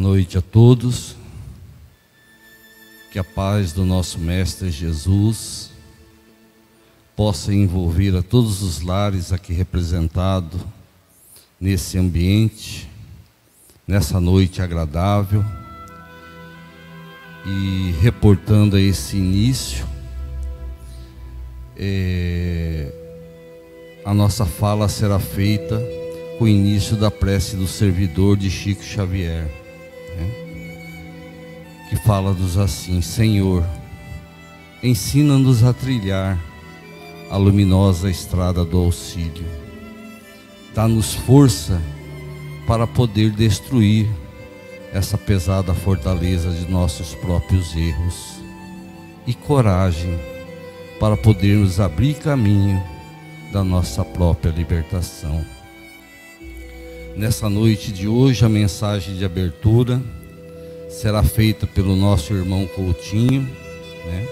Noite a todos. Que a paz do nosso Mestre Jesus possa envolver a todos os lares aqui representados nesse ambiente, nessa noite agradável e reportando a esse início. É, a nossa fala será feita com o início da prece do servidor de Chico Xavier, né? que fala-nos assim: Senhor, ensina-nos a trilhar a luminosa estrada do auxílio, dá-nos força para poder destruir essa pesada fortaleza de nossos próprios erros e coragem para podermos abrir caminho da nossa própria libertação. Nessa noite de hoje, a mensagem de abertura será feita pelo nosso irmão Coutinho, né?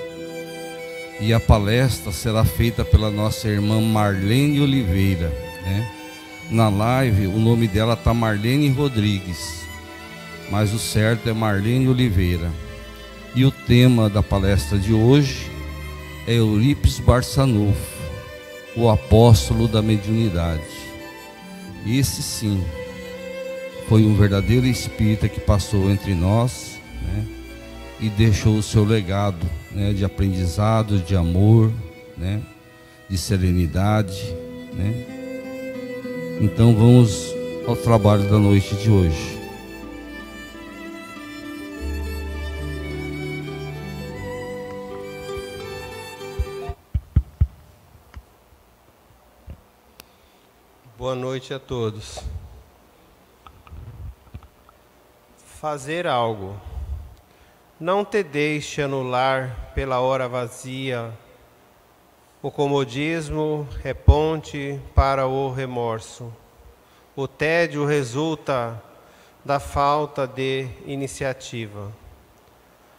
E a palestra será feita pela nossa irmã Marlene Oliveira, né? Na live, o nome dela tá Marlene Rodrigues, mas o certo é Marlene Oliveira. E o tema da palestra de hoje é Eurípides Barçanufo, o apóstolo da mediunidade. Esse sim foi um verdadeiro espírita que passou entre nós né, e deixou o seu legado né, de aprendizado, de amor, né, de serenidade. Né. Então vamos ao trabalho da noite de hoje. Noite a todos. Fazer algo. Não te deixe anular pela hora vazia. O comodismo é ponte para o remorso. O tédio resulta da falta de iniciativa.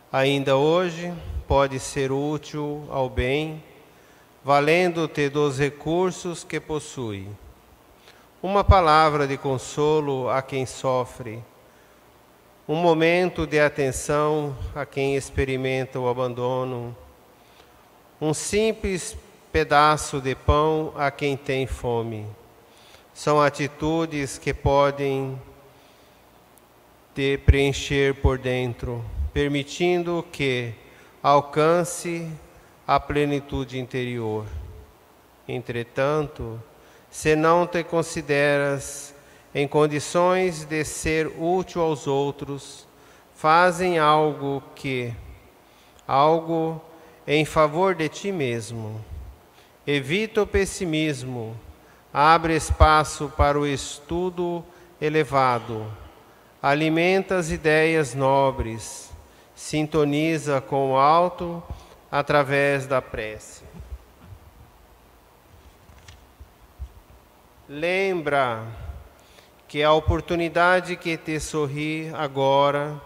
Ainda hoje pode ser útil ao bem, valendo-te dos recursos que possui uma palavra de consolo a quem sofre, um momento de atenção a quem experimenta o abandono, um simples pedaço de pão a quem tem fome. São atitudes que podem te preencher por dentro, permitindo que alcance a plenitude interior. Entretanto, se não te consideras em condições de ser útil aos outros, fazem algo que, algo em favor de ti mesmo. Evita o pessimismo, abre espaço para o estudo elevado, alimenta as ideias nobres, sintoniza com o alto através da prece. Lembra que a oportunidade que te sorri agora,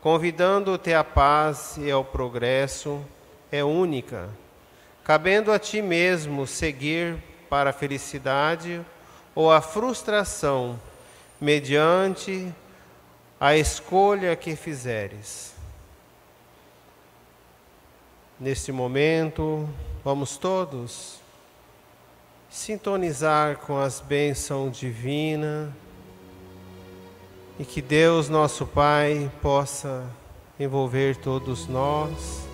convidando-te à paz e ao progresso, é única, cabendo a ti mesmo seguir para a felicidade ou a frustração, mediante a escolha que fizeres. Neste momento, vamos todos sintonizar com as bênçãos divinas e que Deus, nosso Pai, possa envolver todos nós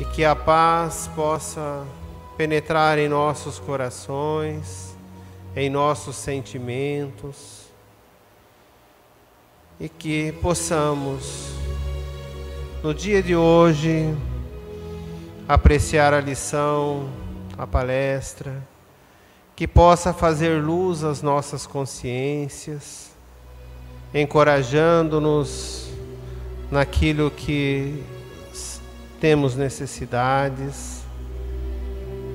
e que a paz possa penetrar em nossos corações, em nossos sentimentos e que possamos, no dia de hoje, apreciar a lição a palestra, que possa fazer luz às nossas consciências, encorajando-nos naquilo que temos necessidades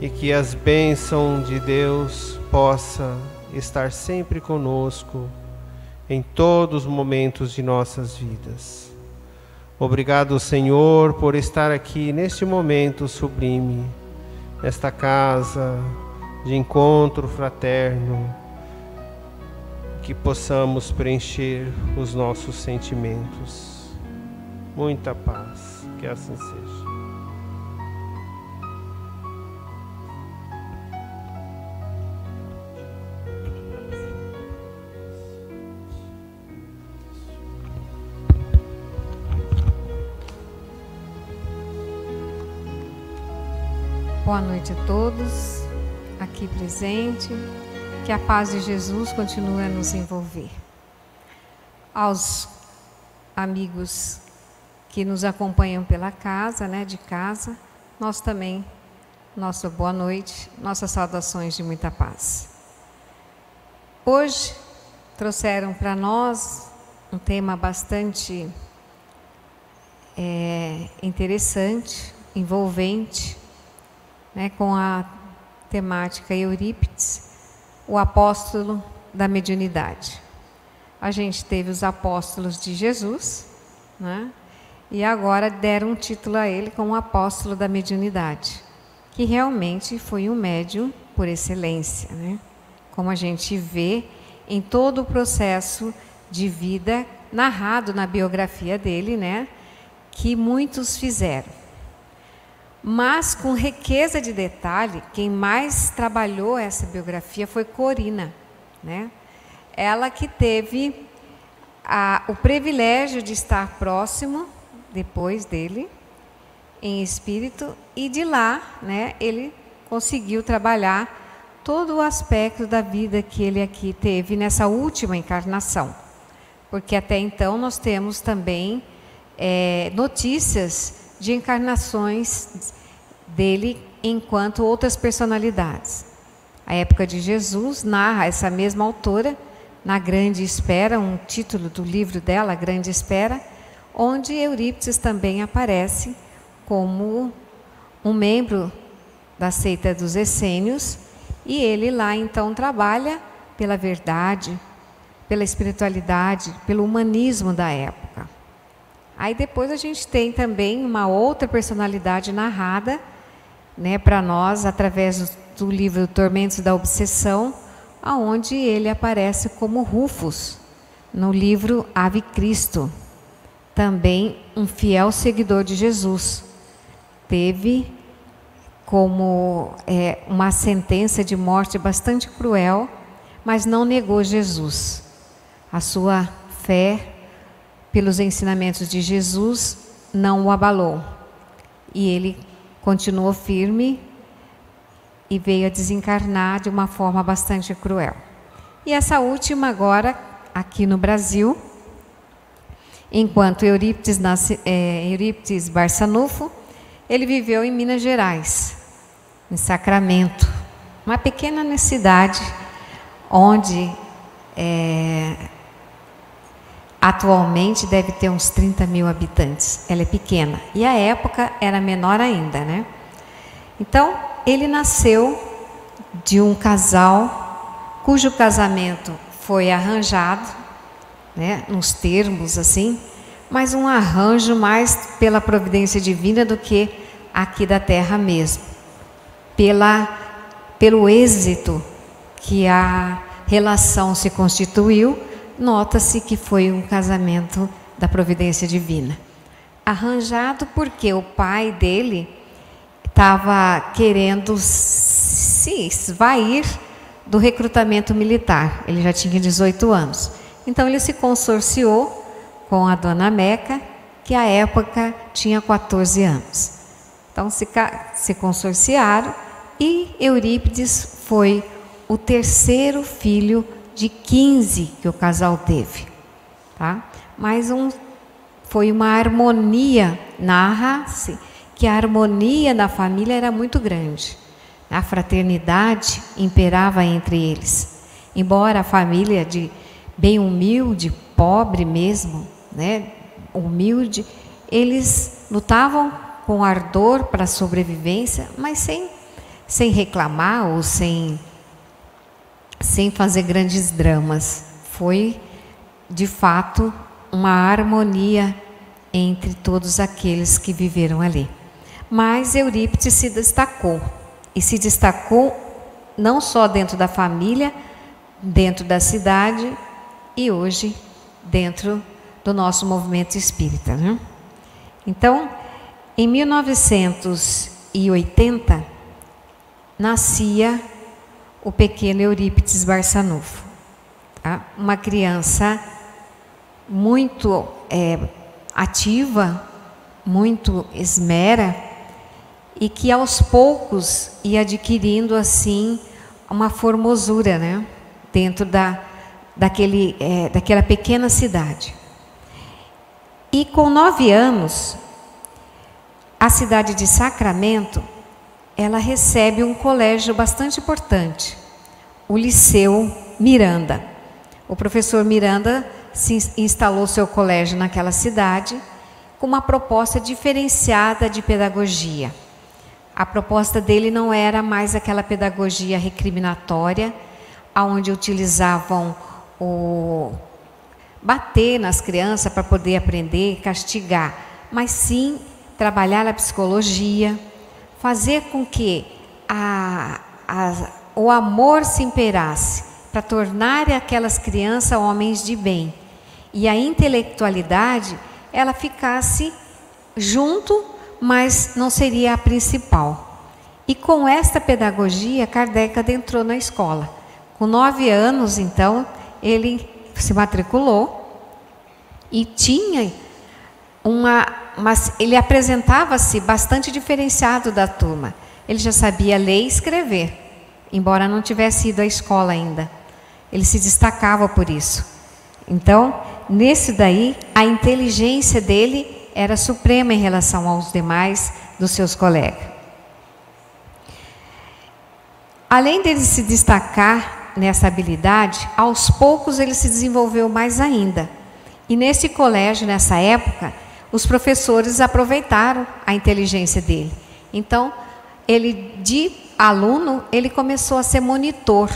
e que as bênçãos de Deus possa estar sempre conosco em todos os momentos de nossas vidas. Obrigado, Senhor, por estar aqui neste momento sublime nesta casa de encontro fraterno, que possamos preencher os nossos sentimentos. Muita paz, que assim seja. Boa noite a todos aqui presente. Que a paz de Jesus continue a nos envolver. Aos amigos que nos acompanham pela casa, né, de casa, nós também, nossa boa noite, nossas saudações de muita paz. Hoje trouxeram para nós um tema bastante é, interessante, envolvente, né, com a temática Eurípides, o apóstolo da mediunidade. A gente teve os apóstolos de Jesus, né, e agora deram um título a ele como apóstolo da mediunidade, que realmente foi um médium por excelência, né, como a gente vê em todo o processo de vida narrado na biografia dele, né, que muitos fizeram. Mas com riqueza de detalhe, quem mais trabalhou essa biografia foi Corina, né? Ela que teve a, o privilégio de estar próximo depois dele em espírito e de lá, né, ele conseguiu trabalhar todo o aspecto da vida que ele aqui teve nessa última encarnação. Porque até então nós temos também é, notícias de encarnações dele enquanto outras personalidades. A época de Jesus narra essa mesma autora na Grande Espera, um título do livro dela, Grande Espera, onde Eurípides também aparece como um membro da seita dos essênios e ele lá então trabalha pela verdade, pela espiritualidade, pelo humanismo da época. Aí depois a gente tem também uma outra personalidade narrada, né, para nós através do, livro Tormentos da Obsessão, aonde ele aparece como Rufus no livro Ave Cristo. Também um fiel seguidor de Jesus. Teve como é, uma sentença de morte bastante cruel, mas não negou Jesus. A sua fé pelos ensinamentos de Jesus, não o abalou. E ele continuou firme e veio a desencarnar de uma forma bastante cruel. E essa última agora, aqui no Brasil, enquanto Eurípides, nasce, é, Eurípides Barçanufo, ele viveu em Minas Gerais, em Sacramento, uma pequena cidade onde é, Atualmente deve ter uns 30 mil habitantes. Ela é pequena. E a época era menor ainda, né? Então, ele nasceu de um casal cujo casamento foi arranjado, né, nos termos assim, mas um arranjo mais pela providência divina do que aqui da terra mesmo. Pela, pelo êxito que a relação se constituiu nota-se que foi um casamento da providência divina. Arranjado porque o pai dele estava querendo se esvair do recrutamento militar. Ele já tinha 18 anos. Então ele se consorciou com a dona Meca, que à época tinha 14 anos. Então se, se consorciaram e Eurípides foi o terceiro filho de 15 que o casal teve, tá? Mas um, foi uma harmonia, narra-se que a harmonia na família era muito grande. A fraternidade imperava entre eles. Embora a família de bem humilde, pobre mesmo, né, humilde, eles lutavam com ardor para a sobrevivência, mas sem, sem reclamar ou sem sem fazer grandes dramas. Foi, de fato, uma harmonia entre todos aqueles que viveram ali. Mas Eurípides se destacou, e se destacou não só dentro da família, dentro da cidade, e hoje dentro do nosso movimento espírita. Né? Então, em 1980, nascia o pequeno Eurípides Barçanufo, tá? uma criança muito é, ativa, muito esmera e que aos poucos ia adquirindo assim uma formosura, né? Dentro da, daquele, é, daquela pequena cidade. E com nove anos, a cidade de Sacramento, ela recebe um colégio bastante importante, o Liceu Miranda. O professor Miranda se instalou seu colégio naquela cidade com uma proposta diferenciada de pedagogia. A proposta dele não era mais aquela pedagogia recriminatória, onde utilizavam o bater nas crianças para poder aprender, castigar, mas sim trabalhar a psicologia, fazer com que a, a, o amor se imperasse para tornar aquelas crianças homens de bem e a intelectualidade ela ficasse junto, mas não seria a principal. E com esta pedagogia, Kardec adentrou na escola. Com nove anos, então, ele se matriculou e tinha uma, mas ele apresentava-se bastante diferenciado da turma. Ele já sabia ler e escrever, embora não tivesse ido à escola ainda. Ele se destacava por isso. Então, nesse daí, a inteligência dele era suprema em relação aos demais dos seus colegas. Além dele se destacar nessa habilidade, aos poucos ele se desenvolveu mais ainda. E nesse colégio, nessa época, os professores aproveitaram a inteligência dele. Então, ele de aluno, ele começou a ser monitor,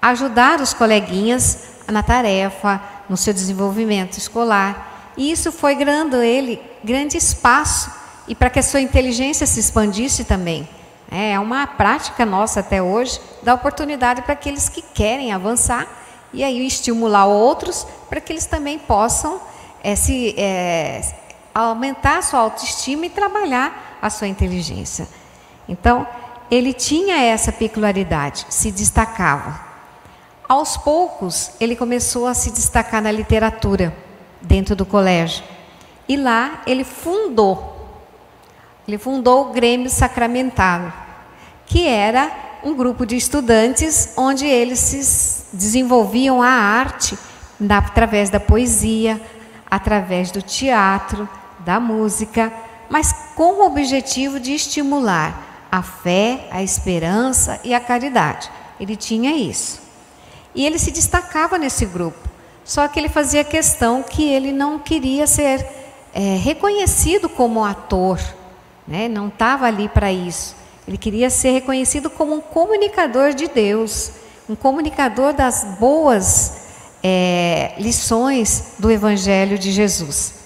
ajudar os coleguinhas na tarefa, no seu desenvolvimento escolar. E isso foi ganhando ele grande espaço e para que a sua inteligência se expandisse também. É uma prática nossa até hoje, dá oportunidade para aqueles que querem avançar e aí estimular outros para que eles também possam é, se, é, aumentar a sua autoestima e trabalhar a sua inteligência. Então, ele tinha essa peculiaridade, se destacava. Aos poucos, ele começou a se destacar na literatura dentro do colégio. E lá ele fundou ele fundou o Grêmio Sacramentado, que era um grupo de estudantes onde eles se desenvolviam a arte através da poesia, através do teatro, da música, mas com o objetivo de estimular a fé, a esperança e a caridade. Ele tinha isso. E ele se destacava nesse grupo. Só que ele fazia questão que ele não queria ser é, reconhecido como ator né? não estava ali para isso. Ele queria ser reconhecido como um comunicador de Deus, um comunicador das boas é, lições do Evangelho de Jesus.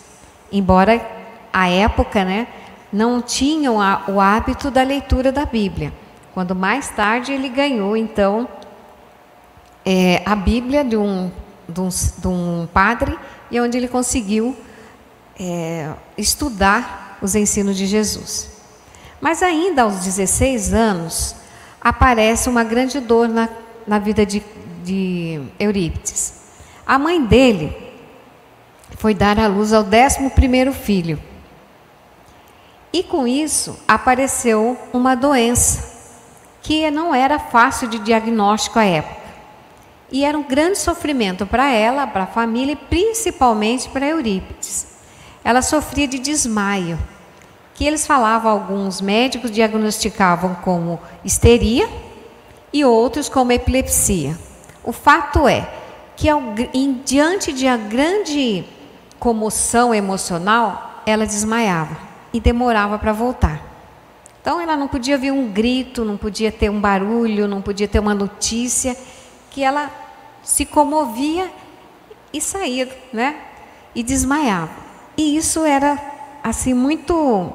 Embora a época né, não tinham a, o hábito da leitura da Bíblia. Quando mais tarde ele ganhou, então, é, a Bíblia de um, de um, de um padre, e onde ele conseguiu é, estudar os ensinos de Jesus. Mas ainda aos 16 anos, aparece uma grande dor na, na vida de, de Eurípides. A mãe dele foi dar à luz ao 11 filho. E com isso apareceu uma doença que não era fácil de diagnóstico à época. E era um grande sofrimento para ela, para a família e principalmente para Eurípides. Ela sofria de desmaio que eles falavam, alguns médicos diagnosticavam como histeria e outros como epilepsia. O fato é que, em, diante de a grande comoção emocional, ela desmaiava e demorava para voltar. Então, ela não podia ver um grito, não podia ter um barulho, não podia ter uma notícia, que ela se comovia e saía, né? E desmaiava. E isso era assim muito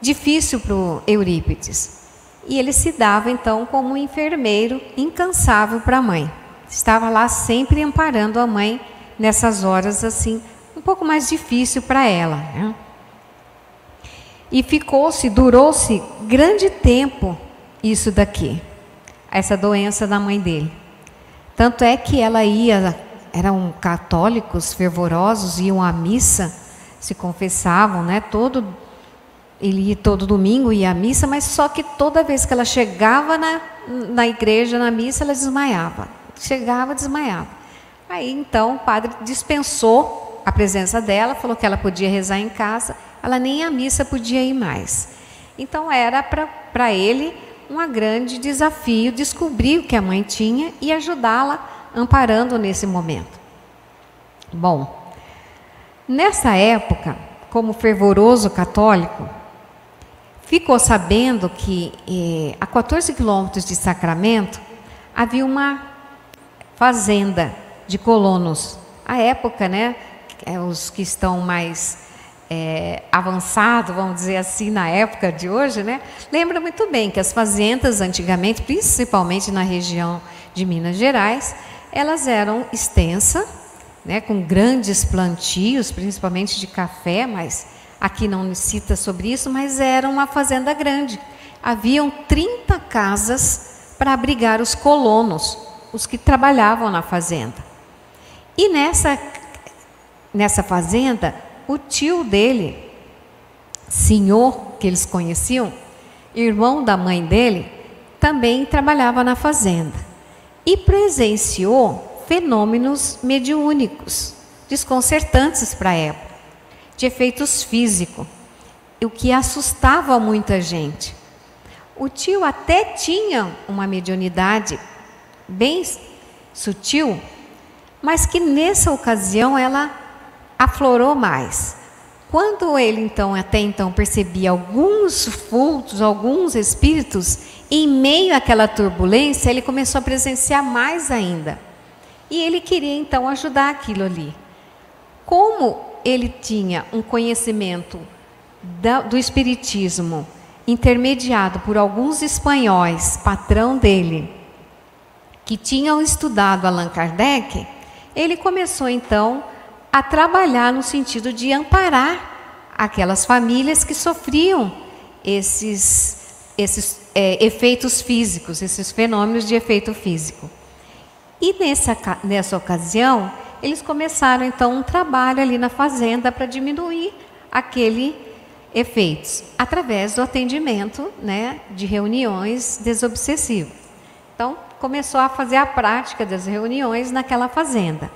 difícil para o Eurípides. E ele se dava então como um enfermeiro incansável para a mãe. Estava lá sempre amparando a mãe nessas horas assim, um pouco mais difícil para ela. Né? E ficou-se, durou-se grande tempo isso daqui, essa doença da mãe dele. Tanto é que ela ia, eram católicos fervorosos, iam à missa, se confessavam, né? Todo ele ia todo domingo ia à missa, mas só que toda vez que ela chegava na, na igreja, na missa, ela desmaiava. Chegava, desmaiava. Aí então o padre dispensou a presença dela, falou que ela podia rezar em casa, ela nem à missa podia ir mais. Então era para ele um grande desafio descobrir o que a mãe tinha e ajudá-la amparando nesse momento. Bom, nessa época, como fervoroso católico, ficou sabendo que eh, a 14 quilômetros de Sacramento havia uma fazenda de colonos. A época, né, é, os que estão mais é, avançado, vamos dizer assim, na época de hoje, né? Lembra muito bem que as fazendas antigamente, principalmente na região de Minas Gerais, elas eram extensas, né, com grandes plantios, principalmente de café, mas aqui não cita sobre isso, mas era uma fazenda grande. Haviam 30 casas para abrigar os colonos, os que trabalhavam na fazenda. E nessa, nessa fazenda, o tio dele, senhor, que eles conheciam, irmão da mãe dele, também trabalhava na fazenda e presenciou fenômenos mediúnicos, desconcertantes para a época, de efeitos físicos, o que assustava muita gente. O tio até tinha uma mediunidade bem sutil, mas que nessa ocasião ela aflorou mais. Quando ele então até então percebia alguns vultos, alguns espíritos, em meio àquela turbulência, ele começou a presenciar mais ainda. E ele queria então ajudar aquilo ali. Como ele tinha um conhecimento do espiritismo intermediado por alguns espanhóis, patrão dele, que tinham estudado Allan Kardec, ele começou então a trabalhar no sentido de amparar aquelas famílias que sofriam esses, esses é, efeitos físicos, esses fenômenos de efeito físico. E nessa, nessa ocasião, eles começaram então um trabalho ali na fazenda para diminuir aquele efeitos através do atendimento, né, de reuniões desobsessivas. Então começou a fazer a prática das reuniões naquela fazenda.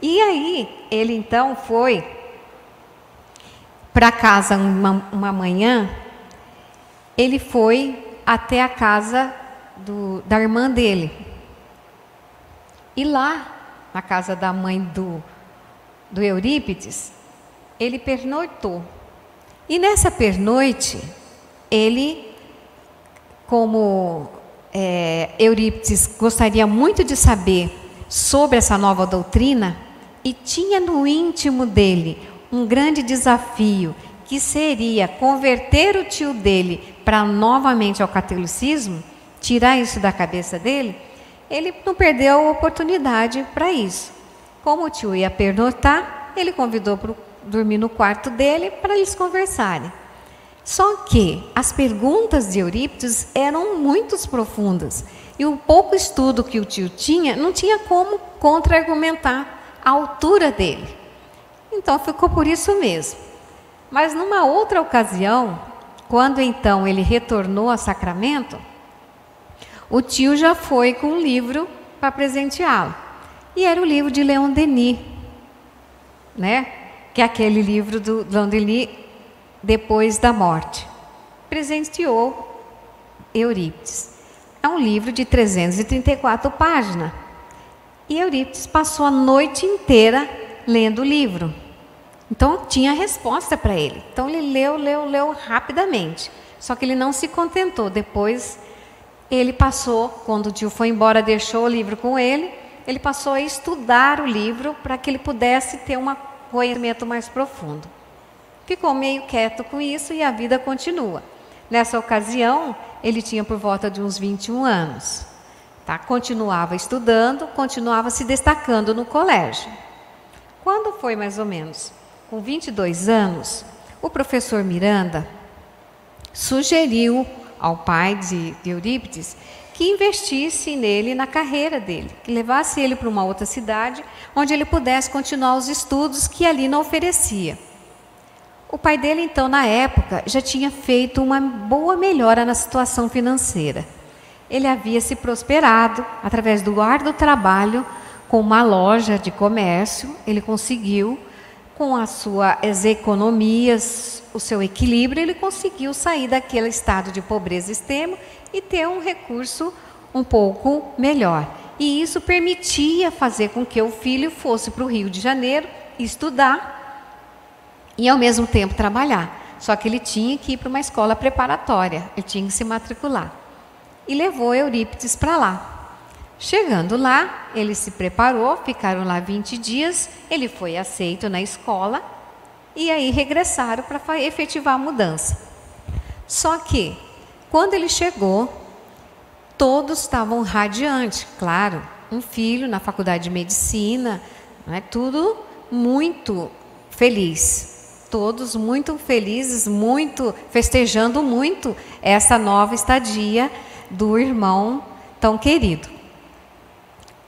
E aí, ele então foi para casa uma, uma manhã, ele foi até a casa do, da irmã dele. E lá, na casa da mãe do, do Eurípides, ele pernoitou. E nessa pernoite, ele, como é, Eurípides gostaria muito de saber sobre essa nova doutrina, e tinha no íntimo dele um grande desafio, que seria converter o tio dele para novamente ao catolicismo, tirar isso da cabeça dele, ele não perdeu a oportunidade para isso. Como o tio ia pernotar, ele convidou para dormir no quarto dele para eles conversarem. Só que as perguntas de Eurípides eram muito profundas e o pouco estudo que o tio tinha não tinha como contra-argumentar a altura dele. Então ficou por isso mesmo. Mas numa outra ocasião, quando então ele retornou a Sacramento, o tio já foi com um livro para presenteá-lo. E era o livro de Leon Denis, né? Que é aquele livro do Leon Denis depois da morte. Presenteou Eurípides. É um livro de 334 páginas. E Eurípides passou a noite inteira lendo o livro. Então tinha resposta para ele. Então ele leu, leu, leu rapidamente. Só que ele não se contentou. Depois ele passou, quando o tio foi embora, deixou o livro com ele, ele passou a estudar o livro para que ele pudesse ter um conhecimento mais profundo. Ficou meio quieto com isso e a vida continua. Nessa ocasião, ele tinha por volta de uns 21 anos. Tá? Continuava estudando, continuava se destacando no colégio. Quando foi mais ou menos com 22 anos, o professor Miranda sugeriu ao pai de, de Eurípides que investisse nele na carreira dele, que levasse ele para uma outra cidade onde ele pudesse continuar os estudos que ali não oferecia. O pai dele, então, na época, já tinha feito uma boa melhora na situação financeira. Ele havia se prosperado através do árduo trabalho com uma loja de comércio, ele conseguiu, com as suas economias, o seu equilíbrio, ele conseguiu sair daquele estado de pobreza extremo e ter um recurso um pouco melhor. E isso permitia fazer com que o filho fosse para o Rio de Janeiro estudar e ao mesmo tempo trabalhar. Só que ele tinha que ir para uma escola preparatória, ele tinha que se matricular. E levou Eurípides para lá. Chegando lá, ele se preparou, ficaram lá 20 dias, ele foi aceito na escola e aí regressaram para efetivar a mudança. Só que, quando ele chegou, todos estavam radiantes, claro, um filho na faculdade de medicina, não é tudo muito feliz todos muito felizes, muito festejando muito essa nova estadia do irmão tão querido.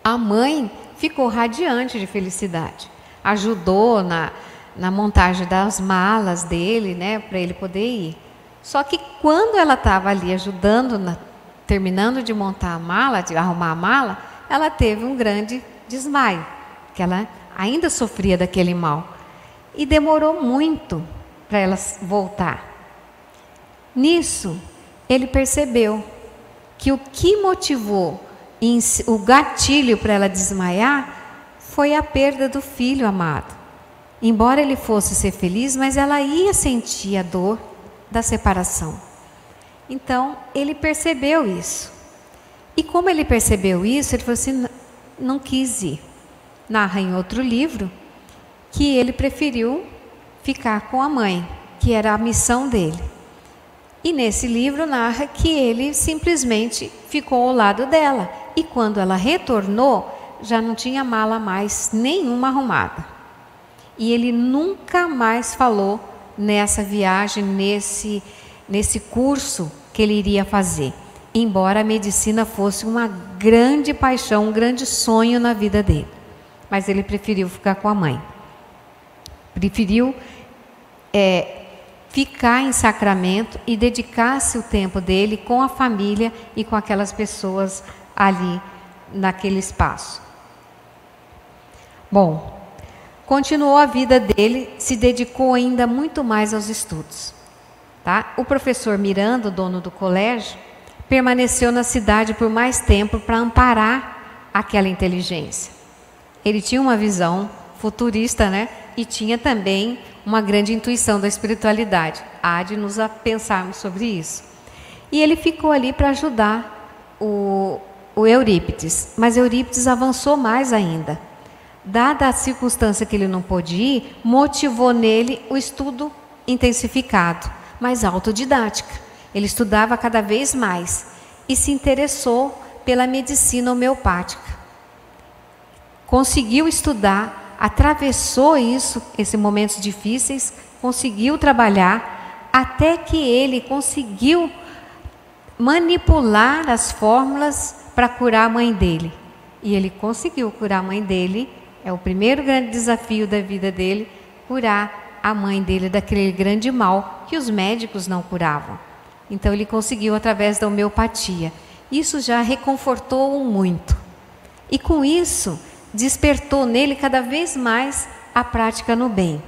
A mãe ficou radiante de felicidade, ajudou na, na montagem das malas dele, né, para ele poder ir. Só que quando ela estava ali ajudando, na, terminando de montar a mala, de arrumar a mala, ela teve um grande desmaio, que ela ainda sofria daquele mal. E demorou muito para ela voltar. Nisso, ele percebeu que o que motivou o gatilho para ela desmaiar foi a perda do filho amado. Embora ele fosse ser feliz, mas ela ia sentir a dor da separação. Então, ele percebeu isso. E como ele percebeu isso, ele falou assim: não quis ir. Narra em outro livro que ele preferiu ficar com a mãe, que era a missão dele. E nesse livro narra que ele simplesmente ficou ao lado dela. E quando ela retornou, já não tinha mala mais nenhuma arrumada. E ele nunca mais falou nessa viagem, nesse, nesse curso que ele iria fazer. Embora a medicina fosse uma grande paixão, um grande sonho na vida dele. Mas ele preferiu ficar com a mãe preferiu é, ficar em sacramento e dedicar-se o tempo dele com a família e com aquelas pessoas ali naquele espaço. Bom, continuou a vida dele, se dedicou ainda muito mais aos estudos. Tá? O professor Miranda, dono do colégio, permaneceu na cidade por mais tempo para amparar aquela inteligência. Ele tinha uma visão futurista, né? E tinha também uma grande intuição da espiritualidade. Há de nos a pensarmos sobre isso. E ele ficou ali para ajudar o, o Eurípides, mas Eurípides avançou mais ainda. Dada a circunstância que ele não pôde ir, motivou nele o estudo intensificado, mas autodidática. Ele estudava cada vez mais e se interessou pela medicina homeopática. Conseguiu estudar atravessou isso, esses momentos difíceis, conseguiu trabalhar até que ele conseguiu manipular as fórmulas para curar a mãe dele. E ele conseguiu curar a mãe dele, é o primeiro grande desafio da vida dele, curar a mãe dele daquele grande mal que os médicos não curavam. Então ele conseguiu através da homeopatia. Isso já reconfortou-o muito. E com isso, despertou nele cada vez mais a prática no bem.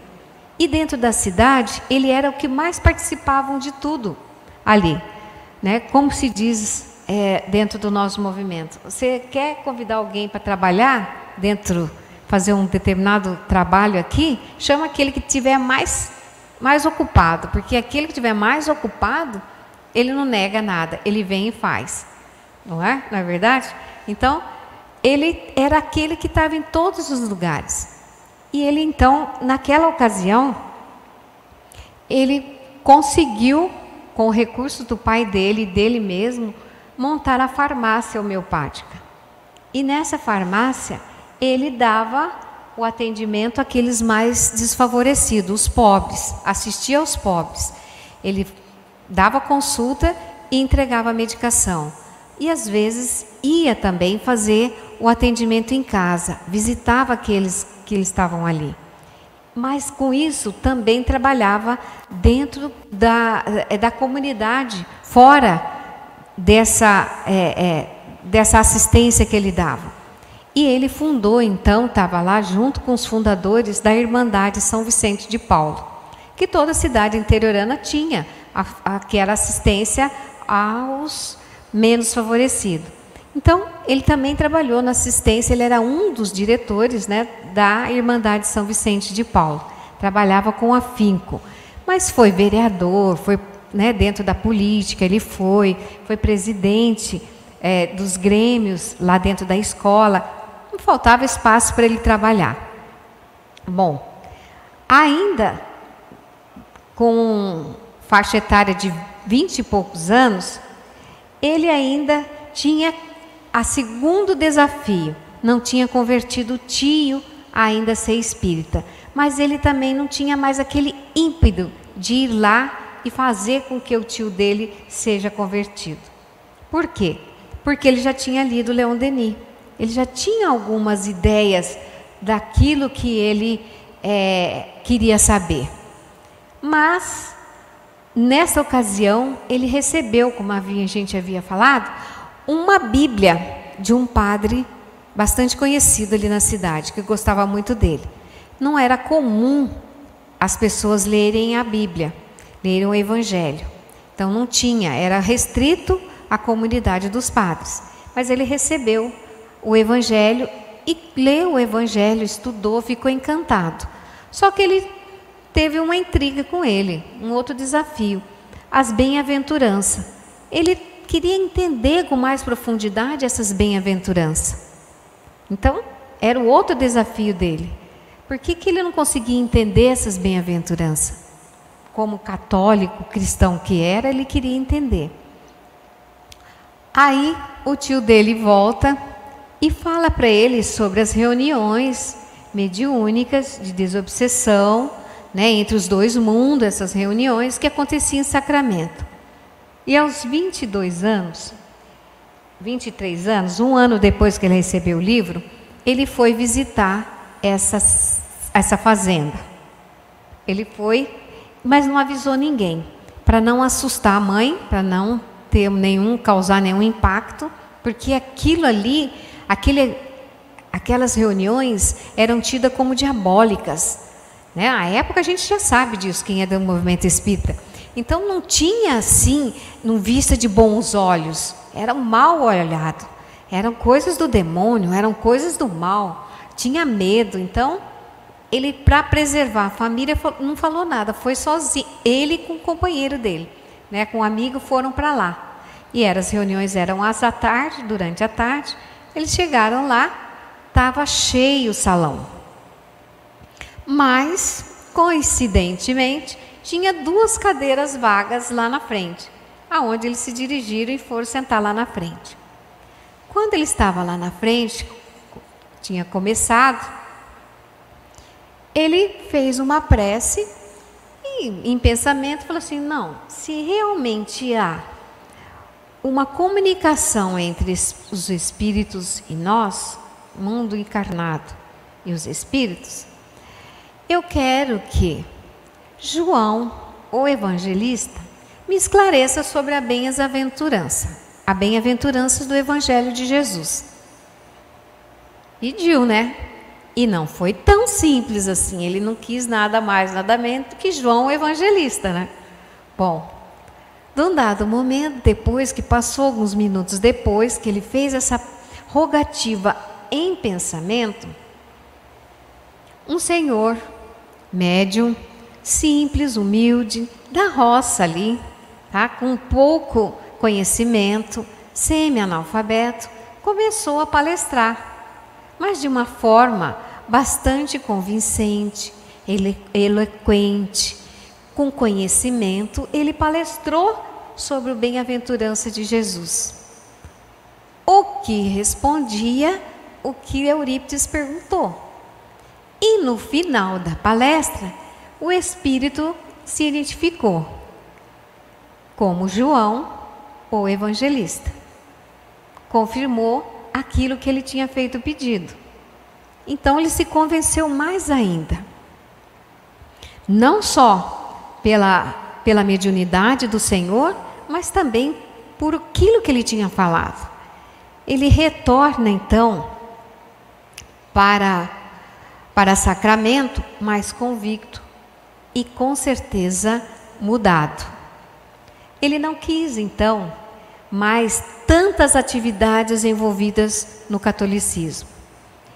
E dentro da cidade, ele era o que mais participavam de tudo ali. Né? Como se diz é, dentro do nosso movimento. Você quer convidar alguém para trabalhar dentro, fazer um determinado trabalho aqui? Chama aquele que tiver mais, mais ocupado, porque aquele que tiver mais ocupado, ele não nega nada, ele vem e faz. Não é? Não é verdade? Então, ele era aquele que estava em todos os lugares. E ele então, naquela ocasião, ele conseguiu, com o recurso do pai dele e dele mesmo, montar a farmácia homeopática. E nessa farmácia, ele dava o atendimento àqueles mais desfavorecidos, os pobres, assistia aos pobres. Ele dava consulta e entregava a medicação. E às vezes ia também fazer o atendimento em casa, visitava aqueles que estavam ali. Mas com isso também trabalhava dentro da, eh, da comunidade, fora dessa, é, é, dessa assistência que ele dava. E ele fundou, então, estava lá junto com os fundadores da Irmandade São Vicente de Paulo, que toda cidade interiorana tinha, a, a, que era assistência aos menos favorecidos. Então, ele também trabalhou na assistência, ele era um dos diretores né, da Irmandade São Vicente de Paulo. Trabalhava com afinco, mas foi vereador, foi né, dentro da política, ele foi, foi presidente é, dos grêmios lá dentro da escola. Não faltava espaço para ele trabalhar. Bom, ainda com faixa etária de vinte e poucos anos, ele ainda tinha a segundo desafio, não tinha convertido o tio ainda a ser espírita, mas ele também não tinha mais aquele ímpeto de ir lá e fazer com que o tio dele seja convertido. Por quê? Porque ele já tinha lido Leon Denis, ele já tinha algumas ideias daquilo que ele é, queria saber. Mas, nessa ocasião, ele recebeu, como a gente havia falado, uma Bíblia de um padre bastante conhecido ali na cidade, que gostava muito dele. Não era comum as pessoas lerem a Bíblia, lerem o Evangelho. Então não tinha, era restrito à comunidade dos padres. Mas ele recebeu o Evangelho e leu o Evangelho, estudou, ficou encantado. Só que ele teve uma intriga com ele, um outro desafio: as bem-aventuranças. Ele queria entender com mais profundidade essas bem-aventuranças. Então, era o outro desafio dele. Por que, que ele não conseguia entender essas bem-aventuranças? Como católico cristão que era, ele queria entender. Aí o tio dele volta e fala para ele sobre as reuniões mediúnicas de desobsessão, né, entre os dois mundos, essas reuniões que aconteciam em Sacramento. E aos 22 anos, 23 anos, um ano depois que ele recebeu o livro, ele foi visitar essa, essa fazenda. Ele foi, mas não avisou ninguém, para não assustar a mãe, para não ter nenhum, causar nenhum impacto, porque aquilo ali, aquele, aquelas reuniões eram tidas como diabólicas. Né? Época a gente já sabe disso, quem é do movimento espírita. Então não tinha assim, não vista de bons olhos, era mal olhado. Eram coisas do demônio, eram coisas do mal. Tinha medo, então ele para preservar a família não falou nada, foi sozinho, ele com o companheiro dele, né, com um amigo foram para lá. E eram, as reuniões eram às da tarde, durante a tarde. Eles chegaram lá, estava cheio o salão. Mas, coincidentemente, tinha duas cadeiras vagas lá na frente, aonde eles se dirigiram e foram sentar lá na frente. Quando ele estava lá na frente, tinha começado, ele fez uma prece e, em pensamento, falou assim: não, se realmente há uma comunicação entre os espíritos e nós, mundo encarnado e os espíritos, eu quero que João, o evangelista, me esclareça sobre a bem-aventurança, a bem-aventurança do Evangelho de Jesus. Pediu, né? E não foi tão simples assim. Ele não quis nada mais, nada menos que João, o evangelista, né? Bom, de um dado momento, depois que passou alguns minutos depois que ele fez essa rogativa em pensamento, um senhor médium simples, humilde, da roça ali, tá? com pouco conhecimento, semi-analfabeto, começou a palestrar, mas de uma forma bastante convincente, eloquente, com conhecimento, ele palestrou sobre o bem-aventurança de Jesus. que respondia o que Eurípides perguntou. E no final da palestra, o espírito se identificou como João, o evangelista. Confirmou aquilo que ele tinha feito pedido. Então ele se convenceu mais ainda. Não só pela, pela mediunidade do Senhor, mas também por aquilo que ele tinha falado. Ele retorna então para, para Sacramento mais convicto e com certeza mudado. Ele não quis então mais tantas atividades envolvidas no catolicismo.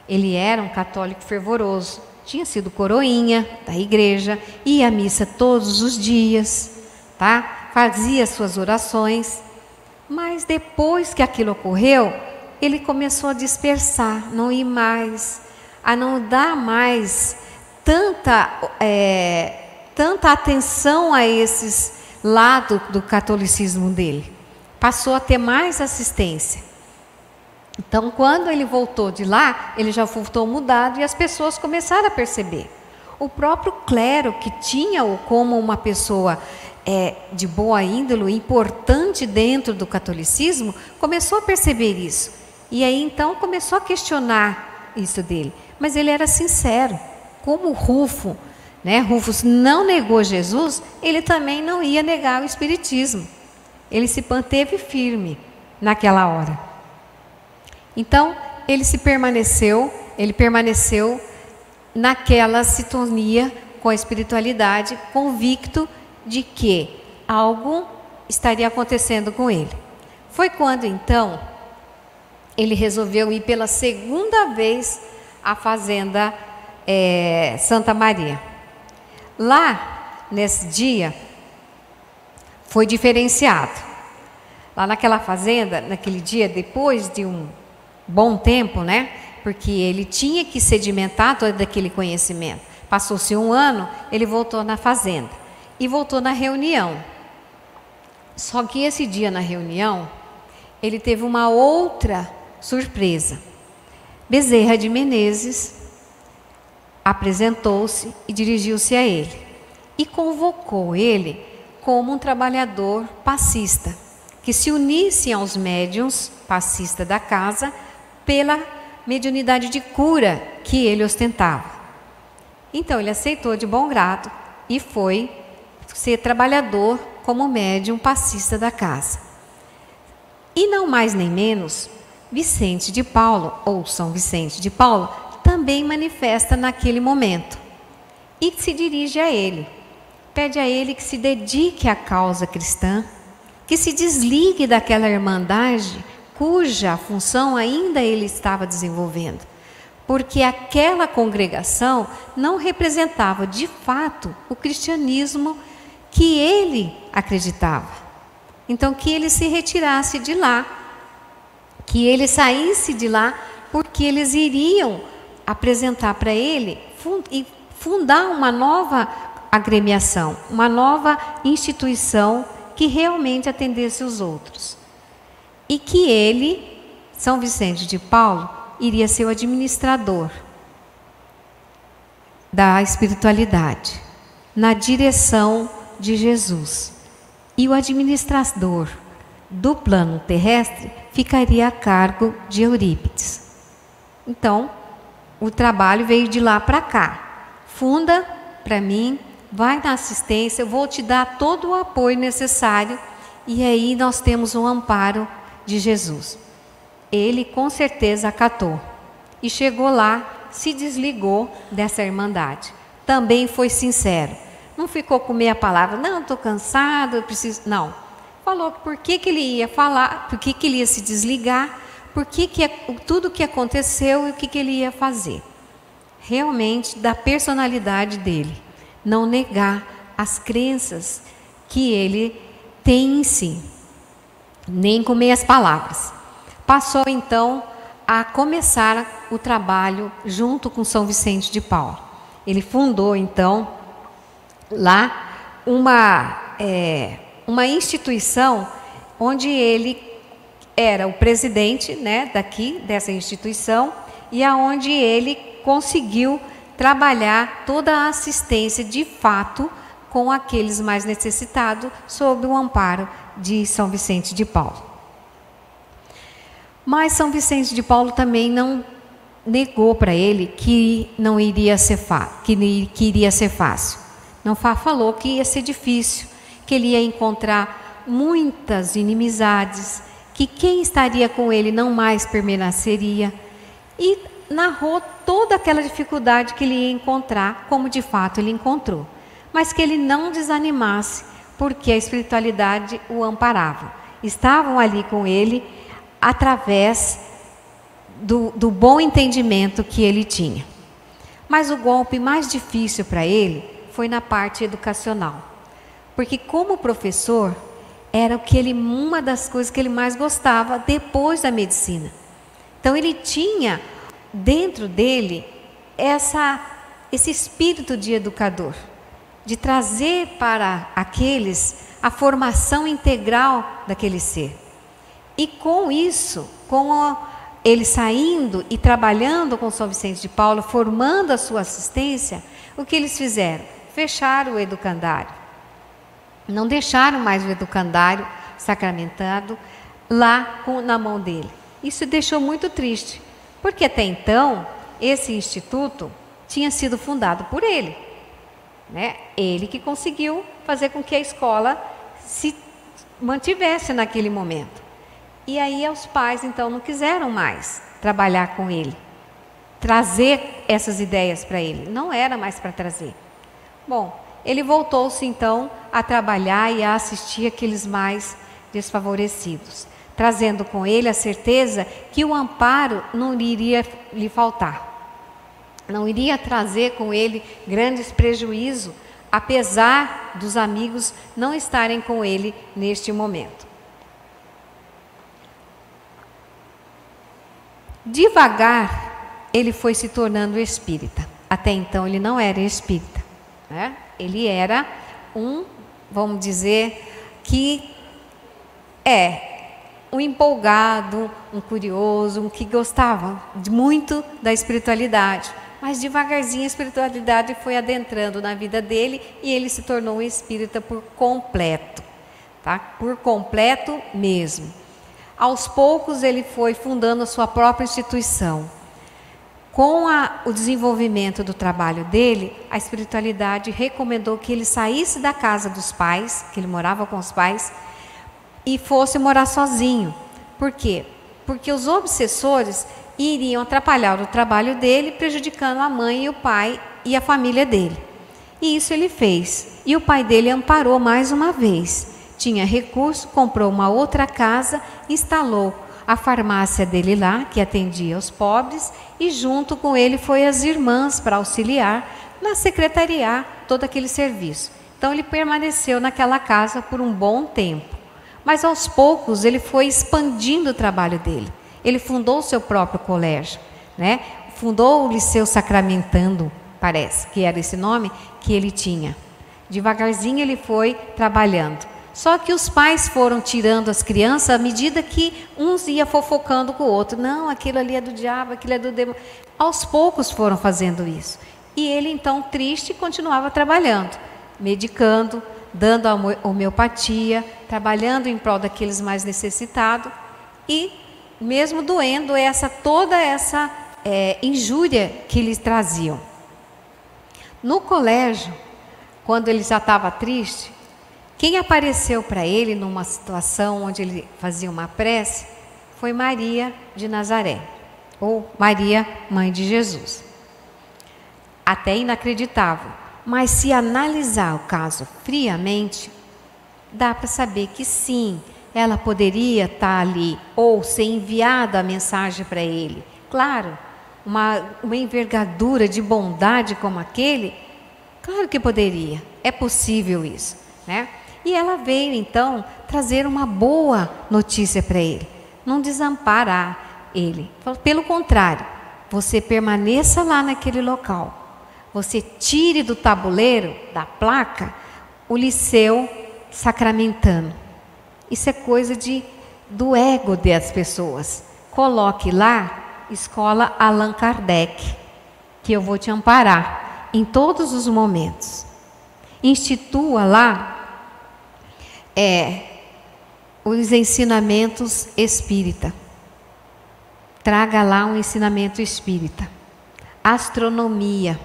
Ele era um católico fervoroso, tinha sido coroinha da igreja, ia à missa todos os dias, tá? Fazia suas orações, mas depois que aquilo ocorreu, ele começou a dispersar, não ir mais, a não dar mais tanta, é, tanta atenção a esses lados do catolicismo dele. Passou a ter mais assistência. Então, quando ele voltou de lá, ele já voltou mudado e as pessoas começaram a perceber. O próprio clero, que tinha-o como uma pessoa é, de boa índole, importante dentro do catolicismo, começou a perceber isso. E aí então começou a questionar isso dele. Mas ele era sincero. Como Rufo, né? Rufus não negou Jesus, ele também não ia negar o Espiritismo. Ele se manteve firme naquela hora. Então, ele se permaneceu, ele permaneceu naquela sintonia com a espiritualidade, convicto de que algo estaria acontecendo com ele. Foi quando então ele resolveu ir pela segunda vez à fazenda é, Santa Maria. Lá, nesse dia, foi diferenciado. Lá naquela fazenda, naquele dia, depois de um bom tempo, né? Porque ele tinha que sedimentar todo aquele conhecimento. Passou-se um ano, ele voltou na fazenda e voltou na reunião. Só que esse dia na reunião, ele teve uma outra surpresa. Bezerra de Menezes apresentou-se e dirigiu-se a ele e convocou ele como um trabalhador passista, que se unisse aos médiums passistas da casa pela mediunidade de cura que ele ostentava. Então ele aceitou de bom grado e foi ser trabalhador como médium passista da casa. E não mais nem menos, Vicente de Paulo, ou São Vicente de Paulo, também manifesta naquele momento e se dirige a ele. Pede a ele que se dedique à causa cristã, que se desligue daquela irmandade cuja função ainda ele estava desenvolvendo, porque aquela congregação não representava de fato o cristianismo que ele acreditava. Então, que ele se retirasse de lá, que ele saísse de lá, porque eles iriam apresentar para ele e fundar uma nova agremiação, uma nova instituição que realmente atendesse os outros. E que ele, São Vicente de Paulo, iria ser o administrador da espiritualidade, na direção de Jesus. E o administrador do plano terrestre ficaria a cargo de Eurípides. Então, o trabalho veio de lá para cá. Funda para mim, vai na assistência, eu vou te dar todo o apoio necessário e aí nós temos um amparo de Jesus. Ele com certeza acatou e chegou lá, se desligou dessa irmandade. Também foi sincero não ficou com meia palavra, não, estou cansado, preciso. Não. Falou por que, que ele ia falar, por que, que ele ia se desligar, por que, que tudo o que aconteceu e o que, que ele ia fazer. Realmente da personalidade dele. Não negar as crenças que ele tem em si. Nem com meias palavras. Passou então a começar o trabalho junto com São Vicente de Paulo. Ele fundou então lá uma, é, uma instituição onde ele era o presidente né, daqui, dessa instituição, e aonde ele conseguiu trabalhar toda a assistência de fato com aqueles mais necessitados, sob o amparo de São Vicente de Paulo. Mas São Vicente de Paulo também não negou para ele que não iria ser que, que iria ser fácil. Não falou que ia ser difícil, que ele ia encontrar muitas inimizades, que quem estaria com ele não mais permaneceria. E narrou toda aquela dificuldade que ele ia encontrar, como de fato ele encontrou. Mas que ele não desanimasse, porque a espiritualidade o amparava. Estavam ali com ele através do, do bom entendimento que ele tinha. Mas o golpe mais difícil para ele foi na parte educacional. Porque como professor, era o que ele uma das coisas que ele mais gostava depois da medicina. Então ele tinha dentro dele essa esse espírito de educador, de trazer para aqueles a formação integral daquele ser. E com isso, com ele saindo e trabalhando com São Vicente de Paulo, formando a sua assistência, o que eles fizeram? Fecharam o educandário. Não deixaram mais o educandário sacramentado lá com, na mão dele. Isso deixou muito triste, porque até então esse instituto tinha sido fundado por ele. Né? Ele que conseguiu fazer com que a escola se mantivesse naquele momento. E aí os pais então não quiseram mais trabalhar com ele, trazer essas ideias para ele. Não era mais para trazer. Bom, ele voltou-se então a trabalhar e a assistir aqueles mais desfavorecidos trazendo com ele a certeza que o amparo não iria lhe faltar. Não iria trazer com ele grandes prejuízos, apesar dos amigos não estarem com ele neste momento. Devagar, ele foi se tornando espírita. Até então, ele não era espírita. Né? Ele era um, vamos dizer, que é um empolgado, um curioso, um que gostava muito da espiritualidade. Mas devagarzinho a espiritualidade foi adentrando na vida dele e ele se tornou um espírita por completo, tá? Por completo mesmo. Aos poucos ele foi fundando a sua própria instituição. Com a, o desenvolvimento do trabalho dele, a espiritualidade recomendou que ele saísse da casa dos pais, que ele morava com os pais, e fosse morar sozinho. Por quê? Porque os obsessores iriam atrapalhar o trabalho dele, prejudicando a mãe e o pai e a família dele. E isso ele fez. E o pai dele amparou mais uma vez. Tinha recurso, comprou uma outra casa, instalou a farmácia dele lá, que atendia os pobres, e junto com ele foi as irmãs para auxiliar na secretariar todo aquele serviço. Então ele permaneceu naquela casa por um bom tempo. Mas aos poucos ele foi expandindo o trabalho dele. Ele fundou o seu próprio colégio, né? Fundou o Liceu Sacramentando, parece que era esse nome que ele tinha. Devagarzinho ele foi trabalhando. Só que os pais foram tirando as crianças à medida que uns ia fofocando com o outro. Não, aquilo ali é do diabo, aquilo é do demônio. Aos poucos foram fazendo isso. E ele então triste continuava trabalhando, medicando, dando homeopatia, trabalhando em prol daqueles mais necessitados e mesmo doendo essa toda essa é, injúria que lhes traziam. No colégio, quando ele já estava triste, quem apareceu para ele numa situação onde ele fazia uma prece foi Maria de Nazaré, ou Maria, mãe de Jesus. Até inacreditável. Mas se analisar o caso friamente, dá para saber que sim, ela poderia estar tá ali ou ser enviada a mensagem para ele. Claro, uma, uma envergadura de bondade como aquele, claro que poderia, é possível isso, né? E ela veio então trazer uma boa notícia para ele, não desamparar ele. Pelo contrário, você permaneça lá naquele local você tire do tabuleiro, da placa, o liceu sacramentano. Isso é coisa de do ego das pessoas. Coloque lá Escola Allan Kardec, que eu vou te amparar em todos os momentos. Institua lá é, os ensinamentos espírita. Traga lá um ensinamento espírita. Astronomia.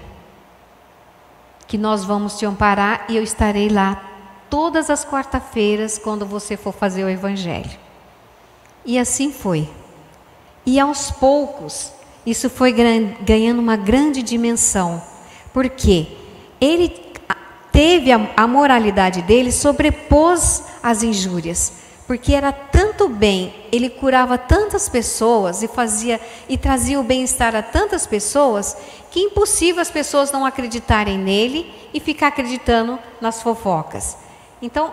Que nós vamos te amparar e eu estarei lá todas as quarta-feiras quando você for fazer o evangelho. E assim foi. E aos poucos, isso foi ganhando uma grande dimensão, porque ele teve a, a moralidade dele sobrepôs as injúrias, porque era tanto bem, ele curava tantas pessoas e fazia e trazia o bem-estar a tantas pessoas que impossível as pessoas não acreditarem nele e ficar acreditando nas fofocas. Então,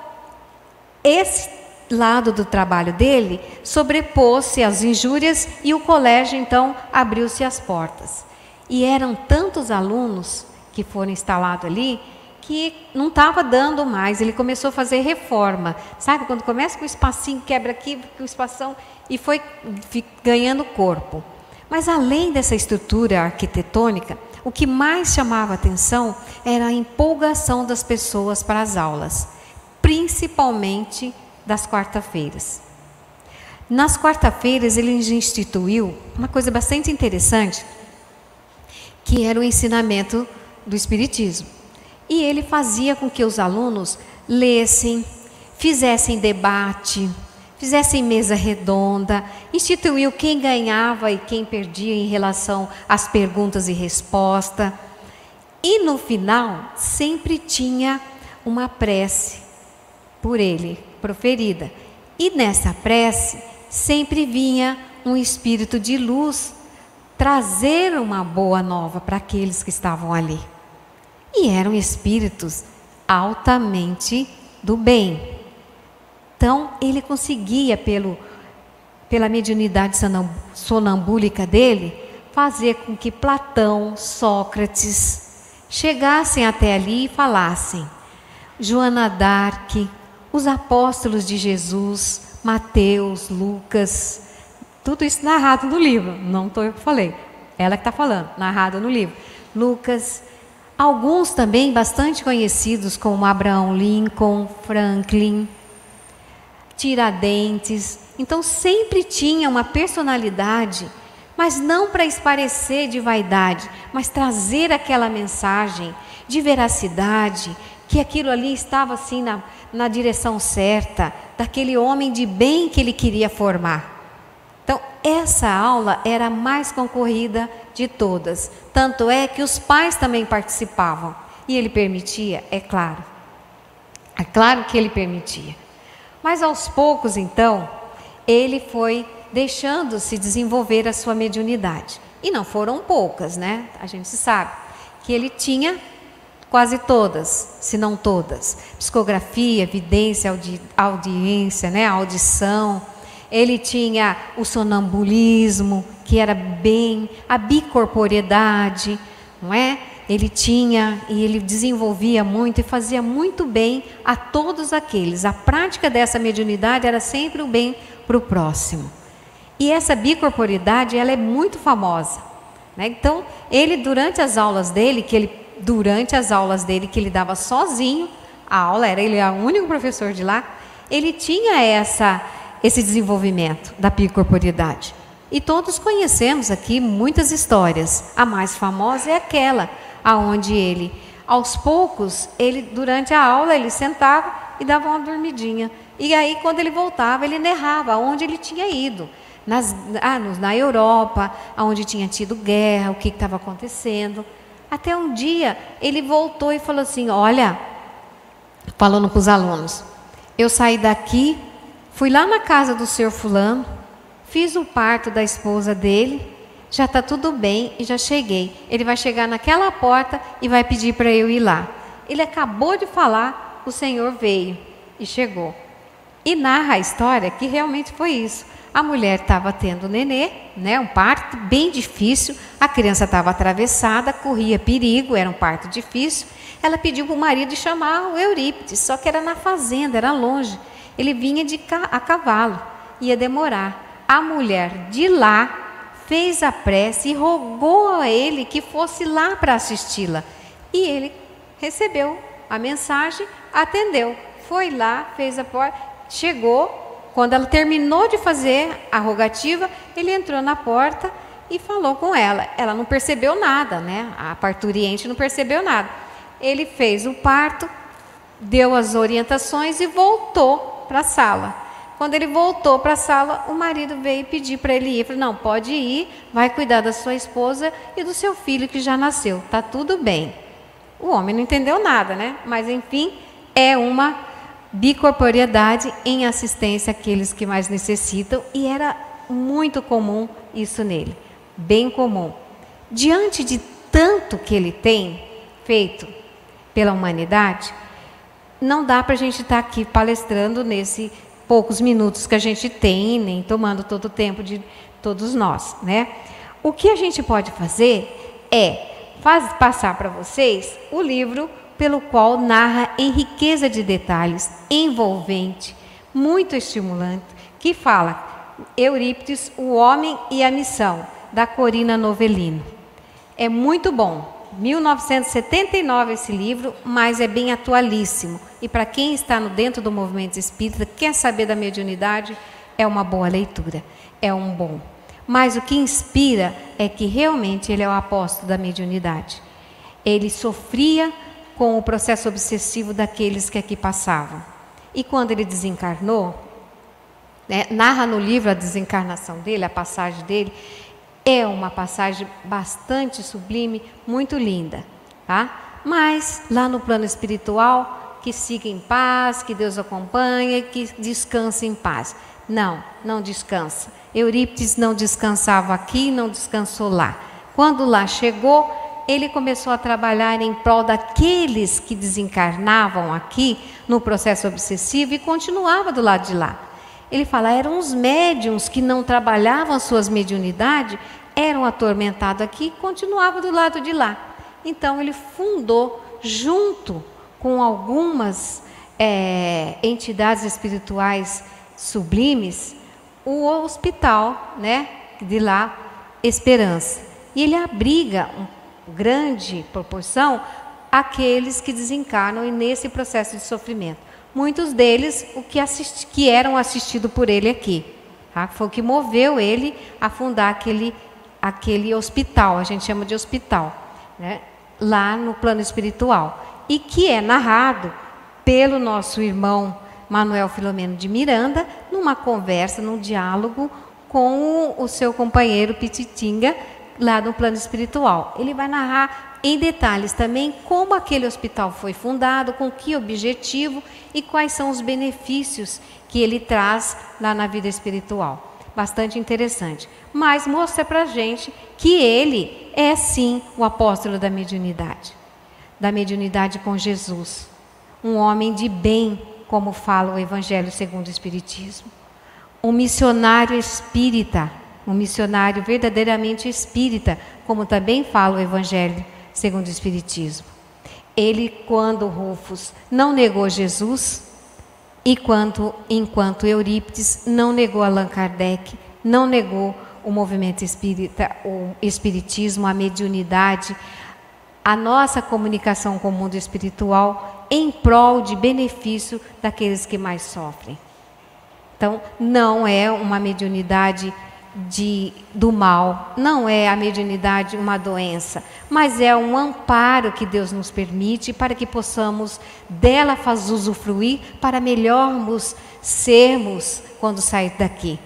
esse lado do trabalho dele sobrepôs-se às injúrias e o colégio então abriu-se as portas. E eram tantos alunos que foram instalados ali que não estava dando mais. Ele começou a fazer reforma. Sabe quando começa com o espacinho, quebra aqui, com o espação e foi ganhando corpo. Mas além dessa estrutura arquitetônica, o que mais chamava atenção era a empolgação das pessoas para as aulas, principalmente das quarta-feiras. Nas quarta-feiras, ele instituiu uma coisa bastante interessante, que era o ensinamento do Espiritismo. E ele fazia com que os alunos lessem, fizessem debate, fizessem mesa redonda, instituiu quem ganhava e quem perdia em relação às perguntas e respostas. E no final, sempre tinha uma prece por ele, proferida. E nessa prece sempre vinha um espírito de luz trazer uma boa nova para aqueles que estavam ali. E eram espíritos altamente do bem. Então, ele conseguia, pelo, pela mediunidade sonambúlica dele, fazer com que Platão, Sócrates chegassem até ali e falassem: Joana d'Arc, os apóstolos de Jesus, Mateus, Lucas, tudo isso narrado no livro, não estou eu que falei, ela que está falando, narrado no livro. Lucas, alguns também bastante conhecidos, como Abraão Lincoln, Franklin, Tiradentes. Então sempre tinha uma personalidade, mas não para esparecer de vaidade, mas trazer aquela mensagem de veracidade, que aquilo ali estava assim na, na direção certa, daquele homem de bem que ele queria formar. Então, essa aula era a mais concorrida de todas. Tanto é que os pais também participavam. E ele permitia, é claro. É claro que ele permitia. Mas aos poucos, então, ele foi deixando se desenvolver a sua mediunidade. E não foram poucas, né? A gente sabe que ele tinha quase todas, se não todas. Psicografia, evidência, audi audiência, né, audição. Ele tinha o sonambulismo, que era bem, a bicorporiedade, não é? Ele tinha e ele desenvolvia muito e fazia muito bem a todos aqueles. A prática dessa mediunidade era sempre o bem para o próximo. E essa bicorporidade, ela é muito famosa. Né? Então, ele, durante as aulas dele, que ele durante as aulas dele, que ele dava sozinho, a aula era ele é o único professor de lá, ele tinha essa, esse desenvolvimento da bicorporidade. E todos conhecemos aqui muitas histórias. A mais famosa é aquela aonde ele, aos poucos, ele durante a aula ele sentava e dava uma dormidinha. E aí quando ele voltava, ele narrava aonde ele tinha ido. Nas, ah, na Europa, onde tinha tido guerra, o que estava acontecendo. Até um dia ele voltou e falou assim: Olha, falando com os alunos, eu saí daqui, fui lá na casa do senhor Fulano, fiz o parto da esposa dele, já está tudo bem e já cheguei. Ele vai chegar naquela porta e vai pedir para eu ir lá. Ele acabou de falar, o Senhor veio e chegou. E narra a história que realmente foi isso. A mulher estava tendo nenê, né, um parto bem difícil, a criança estava atravessada, corria perigo, era um parto difícil. Ela pediu para o marido chamar o Eurípides, só que era na fazenda, era longe. Ele vinha de a cavalo. ia demorar. A mulher de lá fez a prece e rogou a ele que fosse lá para assisti-la. E ele recebeu a mensagem, atendeu, foi lá, fez a porta, chegou. Quando ela terminou de fazer a rogativa, ele entrou na porta e falou com ela. Ela não percebeu nada, né? A parturiente não percebeu nada. Ele fez o parto, deu as orientações e voltou para a sala. Quando ele voltou para a sala, o marido veio pedir para ele ir. Falou: Não, pode ir, vai cuidar da sua esposa e do seu filho que já nasceu, tá tudo bem. O homem não entendeu nada, né? Mas enfim, é uma bicorporiedade em assistência àqueles que mais necessitam e era muito comum isso nele, bem comum. Diante de tanto que ele tem feito pela humanidade, não dá para a gente estar tá aqui palestrando nesse poucos minutos que a gente tem, nem tomando todo o tempo de todos nós, né? O que a gente pode fazer é faz, passar para vocês o livro pelo qual narra em riqueza de detalhes, envolvente, muito estimulante, que fala Eurípides, o homem e a missão, da Corina Novelino. É muito bom. 1979 esse livro, mas é bem atualíssimo. E para quem está no dentro do movimento espírita, quer saber da mediunidade, é uma boa leitura, é um bom. Mas o que inspira é que realmente ele é o apóstolo da mediunidade. Ele sofria com o processo obsessivo daqueles que aqui passavam. E quando ele desencarnou, né, narra no livro a desencarnação dele, a passagem dele, é uma passagem bastante sublime, muito linda, tá? Mas lá no plano espiritual, que siga em paz, que Deus acompanhe, que descanse em paz. Não, não descansa. Eurípides não descansava aqui, não descansou lá. Quando lá chegou, ele começou a trabalhar em prol daqueles que desencarnavam aqui no processo obsessivo e continuava do lado de lá. Ele fala, eram os médiums que não trabalhavam suas mediunidades, eram atormentados aqui e continuavam do lado de lá. Então ele fundou, junto com algumas é, entidades espirituais sublimes, o hospital, né, de lá, Esperança. E ele abriga uma grande proporção aqueles que desencarnam nesse processo de sofrimento muitos deles o que, assisti, que eram assistidos por ele aqui. Tá? Foi o que moveu ele a fundar aquele, aquele hospital, a gente chama de hospital, né? lá no plano espiritual. E que é narrado pelo nosso irmão Manuel Filomeno de Miranda, numa conversa, num diálogo com o seu companheiro Pititinga, lá no plano espiritual. Ele vai narrar em detalhes também como aquele hospital foi fundado, com que objetivo e quais são os benefícios que ele traz lá na vida espiritual. Bastante interessante. Mas mostra para gente que ele é sim o apóstolo da mediunidade, da mediunidade com Jesus. Um homem de bem, como fala o Evangelho segundo o Espiritismo. Um missionário espírita, um missionário verdadeiramente espírita, como também fala o Evangelho segundo o Espiritismo. Ele, quando Rufus não negou Jesus, e quanto, enquanto Eurípides não negou Allan Kardec, não negou o movimento espírita, o espiritismo, a mediunidade, a nossa comunicação com o mundo espiritual em prol de benefício daqueles que mais sofrem. Então, não é uma mediunidade de, do mal. Não é a mediunidade uma doença, mas é um amparo que Deus nos permite para que possamos dela faz usufruir para melhormos sermos quando sair daqui.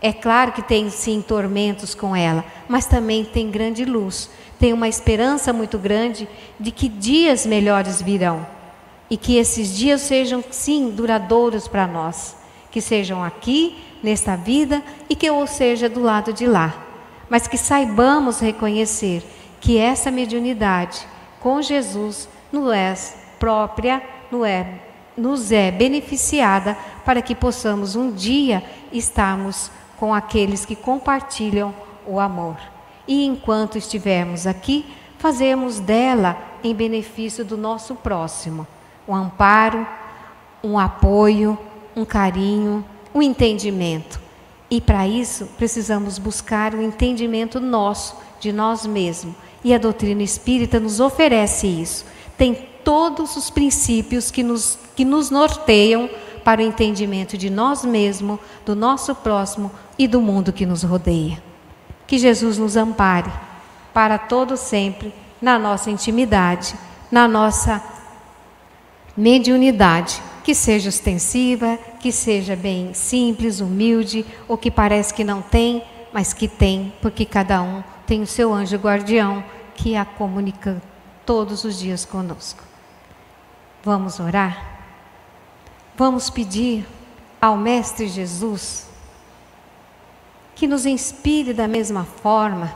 É claro que tem sim tormentos com ela, mas também tem grande luz. Tem uma esperança muito grande de que dias melhores virão e que esses dias sejam sim duradouros para nós, que sejam aqui nesta vida e que ou seja do lado de lá. Mas que saibamos reconhecer que essa mediunidade com Jesus nos é própria, nos é, nos é beneficiada para que possamos um dia estarmos com aqueles que compartilham o amor. E enquanto estivermos aqui, fazemos dela em benefício do nosso próximo um amparo, um apoio, um carinho, o entendimento. E para isso precisamos buscar o entendimento nosso, de nós mesmos. E a doutrina espírita nos oferece isso. Tem todos os princípios que nos, que nos norteiam para o entendimento de nós mesmos, do nosso próximo e do mundo que nos rodeia. Que Jesus nos ampare para todo sempre na nossa intimidade, na nossa mediunidade, que seja ostensiva, que seja bem simples, humilde, ou que parece que não tem, mas que tem, porque cada um tem o seu anjo guardião que a comunica todos os dias conosco. Vamos orar? Vamos pedir ao Mestre Jesus que nos inspire da mesma forma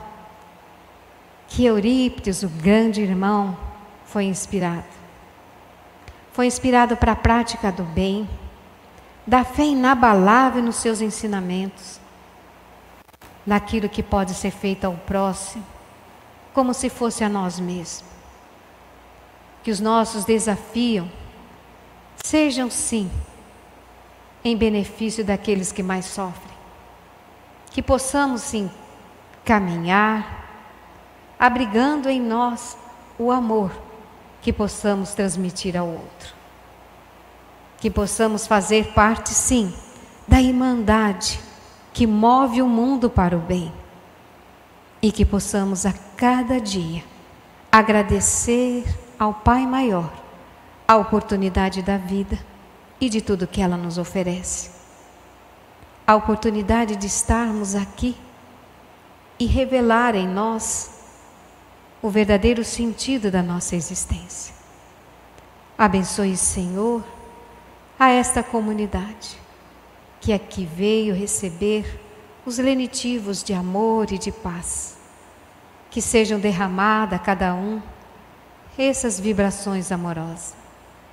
que Eurípides, o grande irmão, foi inspirado. Foi inspirado para a prática do bem, da fé inabalável nos seus ensinamentos, naquilo que pode ser feito ao próximo, como se fosse a nós mesmos. Que os nossos desafios sejam, sim, em benefício daqueles que mais sofrem. Que possamos, sim, caminhar, abrigando em nós o amor que possamos transmitir ao outro. Que possamos fazer parte, sim, da irmandade que move o mundo para o bem e que possamos a cada dia agradecer ao Pai Maior a oportunidade da vida e de tudo que ela nos oferece. A oportunidade de estarmos aqui e revelar em nós o verdadeiro sentido da nossa existência. Abençoe, Senhor, a esta comunidade que aqui veio receber os lenitivos de amor e de paz. Que sejam derramadas a cada um essas vibrações amorosas,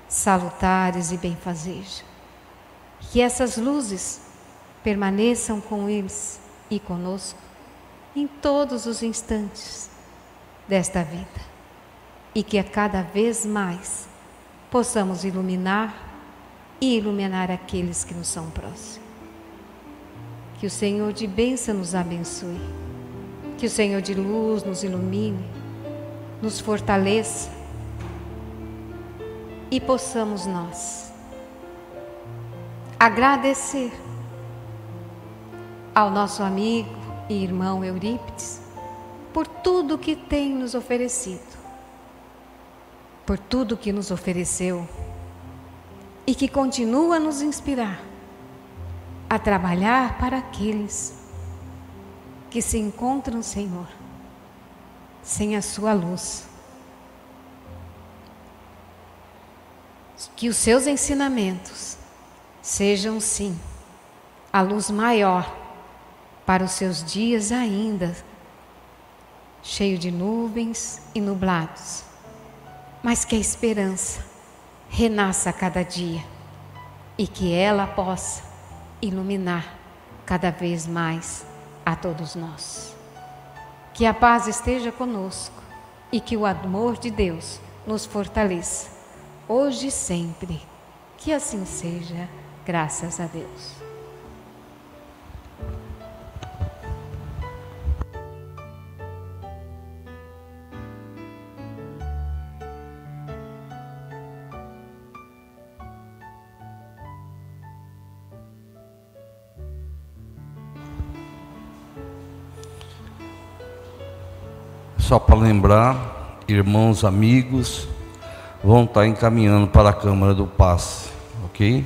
salutares e benfazejas. Que essas luzes permaneçam com eles e conosco em todos os instantes desta vida. E que a cada vez mais possamos iluminar e iluminar aqueles que nos são próximos. Que o Senhor de bênção nos abençoe. Que o Senhor de luz nos ilumine, nos fortaleça e possamos nós agradecer ao nosso amigo e irmão Eurípides por tudo que tem nos oferecido, por tudo que nos ofereceu e que continua a nos inspirar a trabalhar para aqueles que se encontram, Senhor, sem a Sua luz. Que os seus ensinamentos sejam, sim, a luz maior para os seus dias ainda cheio de nuvens e nublados, mas que a esperança renasça a cada dia e que ela possa iluminar cada vez mais a todos nós. Que a paz esteja conosco e que o amor de Deus nos fortaleça, hoje e sempre. Que assim seja, graças a Deus. Só para lembrar, irmãos, amigos, vão estar encaminhando para a Câmara do Passe, ok?